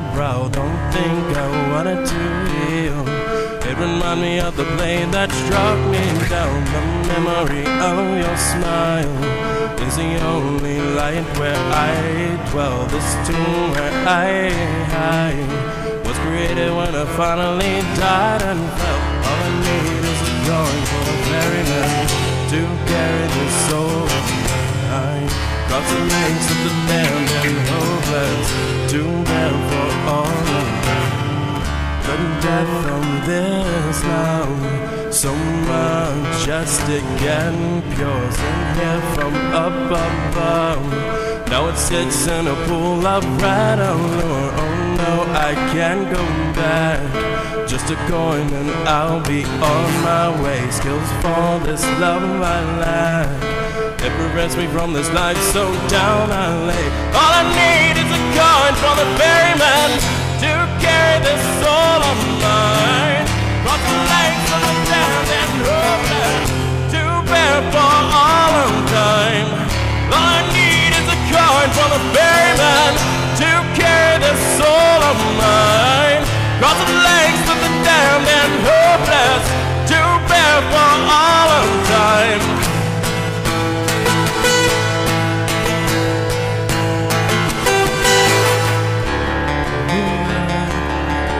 brow. Don't think I wanted to heal. It reminds me of the blade that struck me down. The memory of your smile is the only light where I dwell. This tomb where I hide was created when I finally died and fell. All I need is a drawing for a ferryman to carry the soul of mine. Cross the links of the damned and hopeless to The death on this land, so majestic and pure, sent here from up above. Now it sits in a pool of red allure. Oh no, I can't go back. Just a coin and I'll be on my way. Skills for this love I lack. It prevents me from this life, so down I lay. All I need is a coin from the ferryman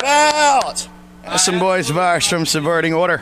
That's what I'm about. Some boys ours from Subverting Order.